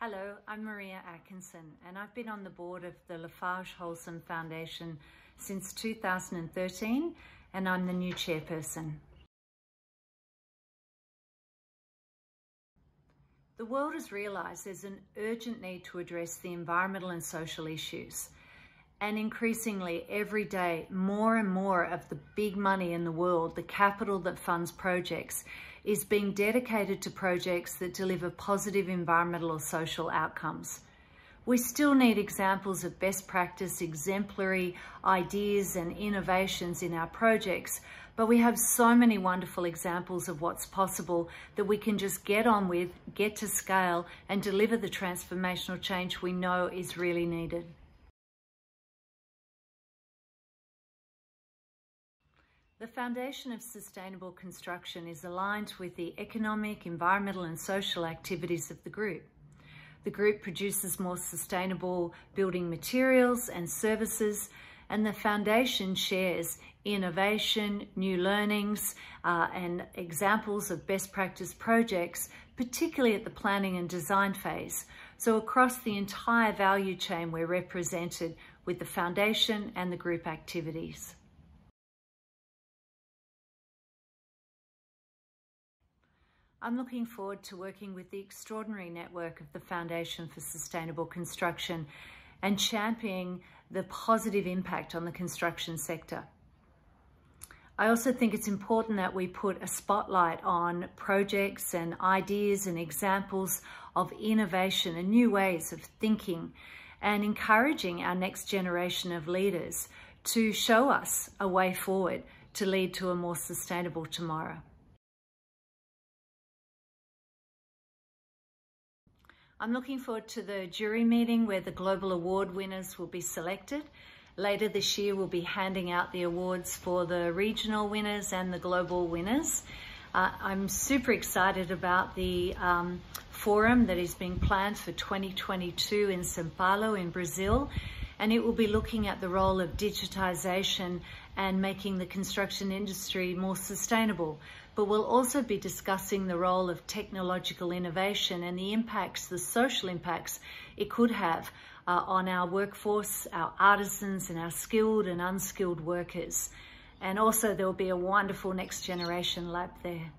Hello, I'm Maria Atkinson and I've been on the board of the Lafarge Holcim Foundation since 2013 and I'm the new chairperson. The world has realised there's an urgent need to address the environmental and social issues. And increasingly, every day, more and more of the big money in the world, the capital that funds projects, is being dedicated to projects that deliver positive environmental or social outcomes. We still need examples of best practice, exemplary ideas and innovations in our projects, but we have so many wonderful examples of what's possible that we can just get on with, get to scale and deliver the transformational change we know is really needed. The foundation of sustainable construction is aligned with the economic, environmental and social activities of the group. The group produces more sustainable building materials and services and the foundation shares innovation, new learnings uh, and examples of best practice projects, particularly at the planning and design phase. So across the entire value chain, we're represented with the foundation and the group activities. I'm looking forward to working with the extraordinary network of the Foundation for Sustainable Construction and championing the positive impact on the construction sector. I also think it's important that we put a spotlight on projects and ideas and examples of innovation and new ways of thinking and encouraging our next generation of leaders to show us a way forward to lead to a more sustainable tomorrow. I'm looking forward to the jury meeting where the Global Award winners will be selected. Later this year, we'll be handing out the awards for the regional winners and the global winners. Uh, I'm super excited about the um, forum that is being planned for 2022 in Sao Paulo in Brazil and it will be looking at the role of digitization and making the construction industry more sustainable. But we'll also be discussing the role of technological innovation and the impacts, the social impacts it could have uh, on our workforce, our artisans and our skilled and unskilled workers. And also there will be a wonderful next generation lab there.